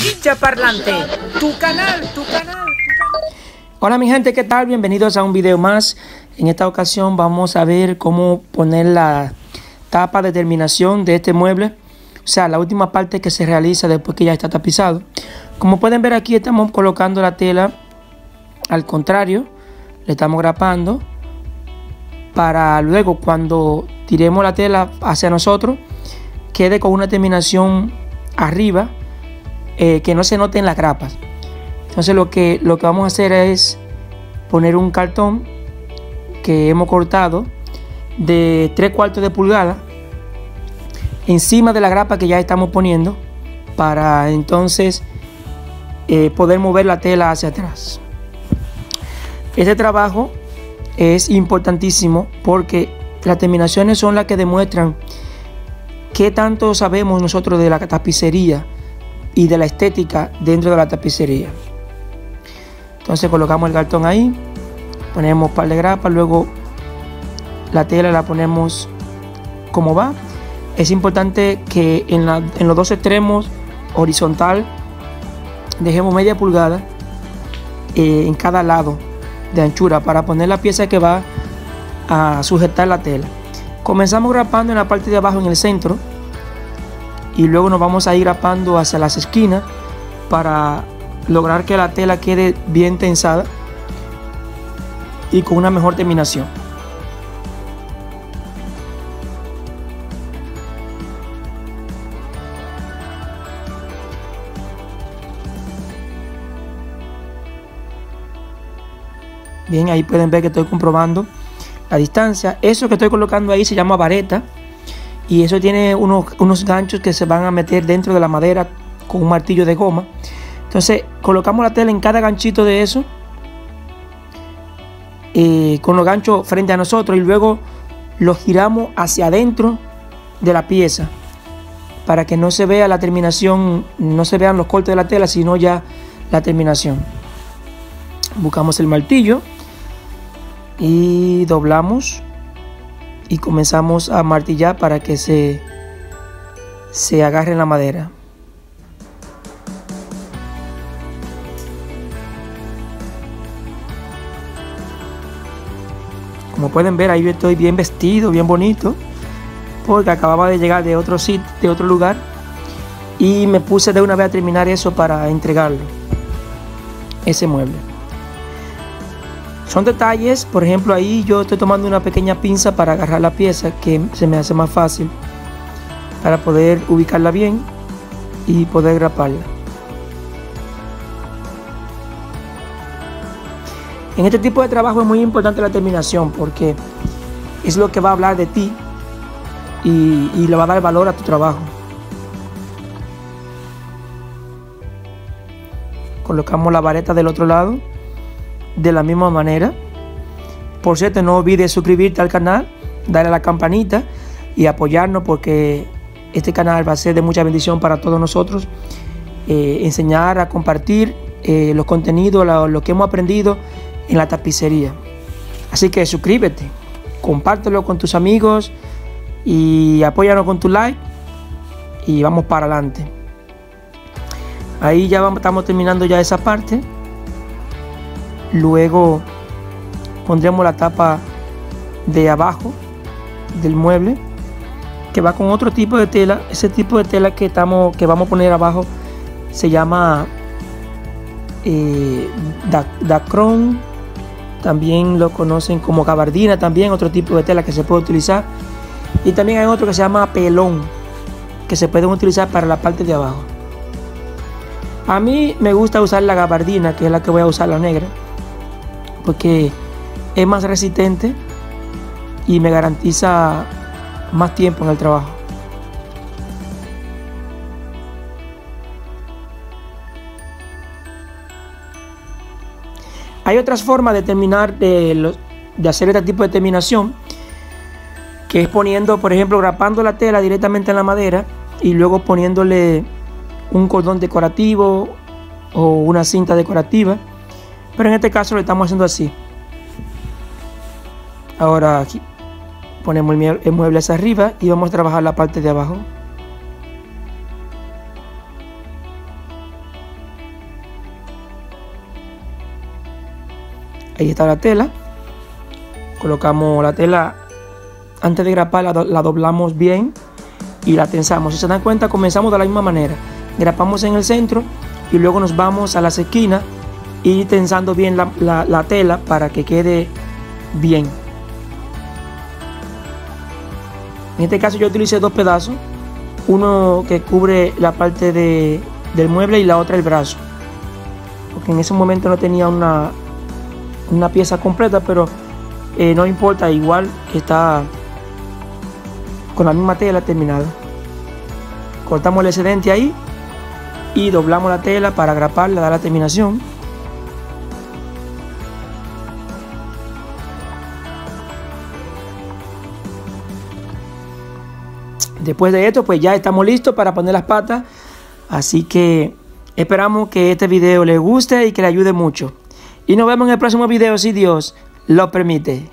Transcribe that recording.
Quincha Parlante, tu canal, tu canal. Hola mi gente, ¿qué tal? Bienvenidos a un video más. En esta ocasión vamos a ver cómo poner la tapa de terminación de este mueble. O sea, la última parte que se realiza después que ya está tapizado. Como pueden ver aquí estamos colocando la tela al contrario. Le estamos grapando para luego cuando tiremos la tela hacia nosotros quede con una terminación arriba eh, que no se noten las grapas. Entonces lo que, lo que vamos a hacer es poner un cartón que hemos cortado de 3 cuartos de pulgada encima de la grapa que ya estamos poniendo para entonces eh, poder mover la tela hacia atrás. Este trabajo es importantísimo porque las terminaciones son las que demuestran qué tanto sabemos nosotros de la tapicería y de la estética dentro de la tapicería. Entonces colocamos el cartón ahí, ponemos un par de grapas, luego la tela la ponemos como va. Es importante que en, los dos extremos horizontal dejemos media pulgada eh, en cada lado de anchura para poner la pieza que va a sujetar la tela. Comenzamos grapando en la parte de abajo en el centro y luego nos vamos a ir grapando hacia las esquinas para lograr que la tela quede bien tensada y con una mejor terminación. Bien, ahí pueden ver que estoy comprobando la distancia. Eso que estoy colocando ahí se llama vareta y eso tiene unos, unos ganchos que se van a meter dentro de la madera con un martillo de goma. Entonces colocamos la tela en cada ganchito de eso eh, con los ganchos frente a nosotros y luego los giramos hacia adentro de la pieza para que no se vea la terminación, no se vean los cortes de la tela, sino ya la terminación. Buscamos el martillo y doblamos y comenzamos a martillar para que se, se agarre en la madera. Como pueden ver, ahí estoy bien vestido, bien bonito, porque acababa de llegar de otro sitio, de otro lugar, y me puse de una vez a terminar eso para entregarlo, ese mueble. Son detalles, por ejemplo, ahí yo estoy tomando una pequeña pinza para agarrar la pieza que se me hace más fácil para poder ubicarla bien y poder graparla. En este tipo de trabajo es muy importante la terminación porque es lo que va a hablar de ti y, le va a dar valor a tu trabajo. Colocamos la vareta del otro lado de la misma manera. Por cierto, no olvides suscribirte al canal, darle a la campanita y apoyarnos porque este canal va a ser de mucha bendición para todos nosotros. Eh, enseñar a compartir eh, los contenidos, lo, que hemos aprendido en la tapicería. Así que suscríbete, compártelo con tus amigos y apóyanos con tu like y vamos para adelante. Ahí ya vamos, estamos terminando ya esa parte. Luego pondremos la tapa de abajo del mueble que va con otro tipo de tela. Ese tipo de tela que, estamos, que vamos a poner abajo se llama eh, Dacron. También lo conocen como gabardina, también otro tipo de tela que se puede utilizar. Y también hay otro que se llama pelón, que se pueden utilizar para la parte de abajo. A mí me gusta usar la gabardina, que es la que voy a usar la negra porque es más resistente y me garantiza más tiempo en el trabajo. Hay otras formas de terminar de, hacer este tipo de terminación, que es poniendo, por ejemplo, grapando la tela directamente en la madera y luego poniéndole un cordón decorativo o una cinta decorativa pero en este caso lo estamos haciendo así. Ahora aquí ponemos el mueble hacia arriba y vamos a trabajar la parte de abajo. Ahí está la tela. Colocamos la tela. Antes de grapar la, la doblamos bien y la tensamos. Si se dan cuenta comenzamos de la misma manera. Grapamos en el centro y luego nos vamos a las esquinas y tensando bien la, la tela para que quede bien. En este caso yo utilicé dos pedazos, uno que cubre la parte de, del mueble y la otra el brazo. Porque en ese momento no tenía una, una pieza completa, pero eh, no importa, igual está con la misma tela terminada. Cortamos el excedente ahí y doblamos la tela para agraparla, dar la terminación. Después de esto, pues ya estamos listos para poner las patas. Así que esperamos que este video les guste y que le ayude mucho. Y nos vemos en el próximo video si Dios lo permite.